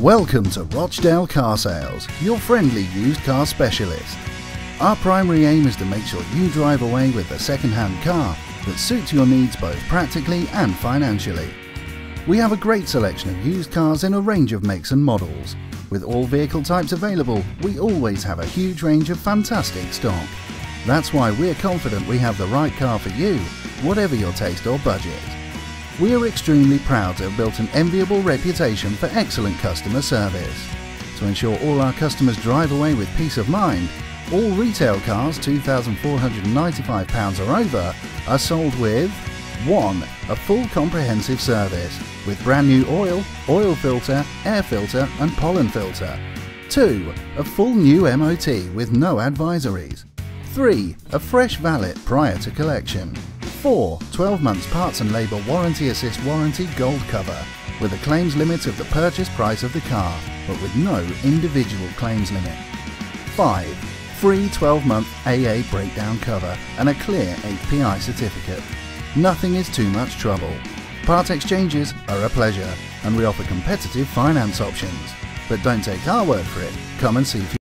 Welcome to Rochdale Car Sales, your friendly used car specialist. Our primary aim is to make sure you drive away with a second-hand car that suits your needs both practically and financially. We have a great selection of used cars in a range of makes and models. With all vehicle types available, we always have a huge range of fantastic stock. That's why we're confident we have the right car for you, whatever your taste or budget. We are extremely proud to have built an enviable reputation for excellent customer service. To ensure all our customers drive away with peace of mind, all retail cars £2,495 or over are sold with 1. A full comprehensive service with brand new oil, oil filter, air filter and pollen filter. 2. A full new MOT with no advisories. 3. A fresh valet prior to collection. 4. 12 months parts and labour warranty assist warranty gold cover with a claims limit of the purchase price of the car but with no individual claims limit. 5. Free 12 month AA breakdown cover and a clear HPI certificate. Nothing is too much trouble. Part exchanges are a pleasure and we offer competitive finance options. But don't take our word for it, come and see for